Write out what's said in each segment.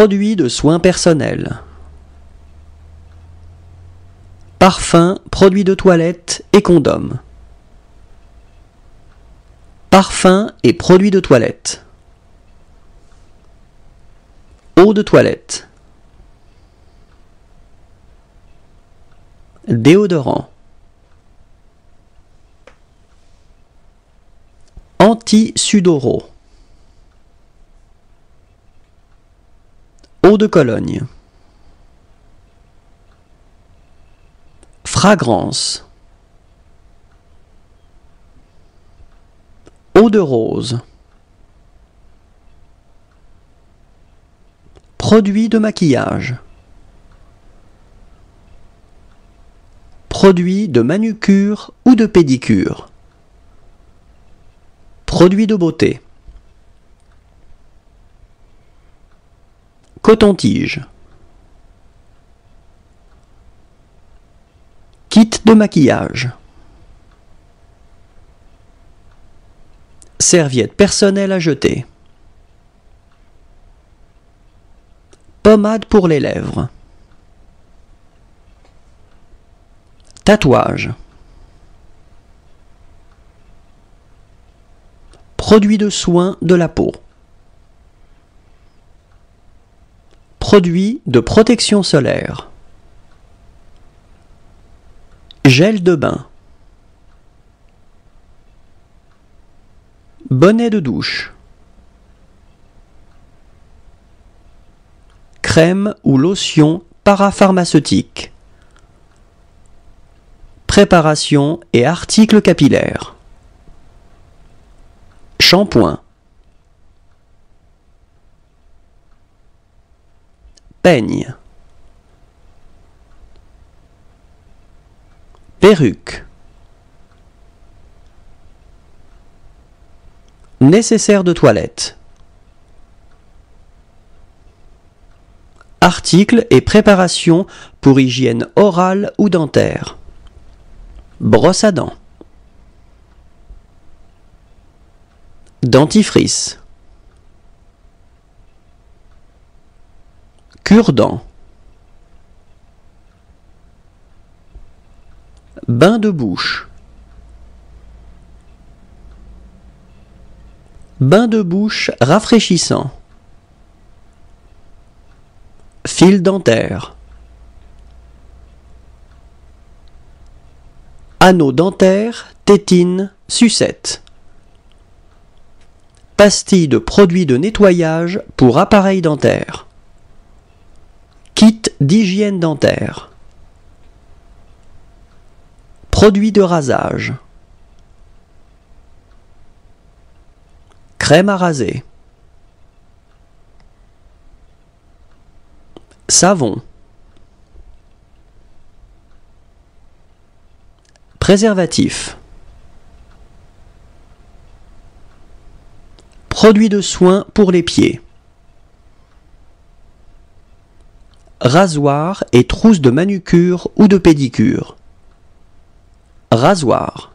Produits de soins personnels. Parfum, produits de toilette et condoms. Parfum et produits de toilette. Eau de toilette. Déodorant. Anti-sudoraux. Eau de Cologne. Fragrance. Eau de rose. Produit de maquillage. Produit de manucure ou de pédicure. Produit de beauté. Coton-tige. Kit de maquillage. Serviette personnelle à jeter. Pommade pour les lèvres. Tatouage. Produit de soins de la peau. Produit de protection solaire. Gel de bain. Bonnet de douche. Crème ou lotion parapharmaceutique. Préparation et articles capillaires. Shampoing. Peigne. Perruque. Nécessaire de toilette. Articles et préparations pour hygiène orale ou dentaire. Brosse à dents. Dentifrice. Cure-dent. Bain de bouche. Bain de bouche rafraîchissant. Fil dentaire. Anneau dentaire, tétine, sucette. Pastille de produits de nettoyage pour appareil dentaire. D'hygiène dentaire. Produit de rasage. Crème à raser. Savon. Préservatif. Produit de soins pour les pieds. Rasoir et trousse de manucure ou de pédicure. Rasoir.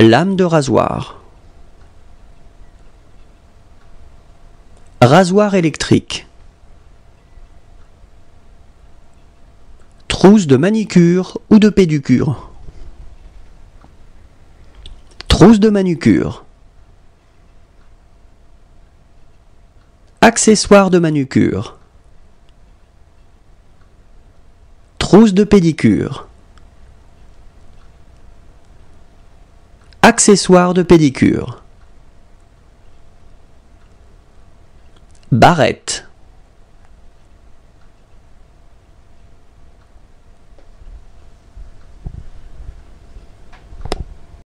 Lame de rasoir. Rasoir électrique. Trousse de manicure ou de pédicure. Trousse de manucure. Accessoire de manucure. Trousse de pédicure. Accessoire de pédicure. Barrette.